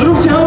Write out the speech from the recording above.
Zróbcie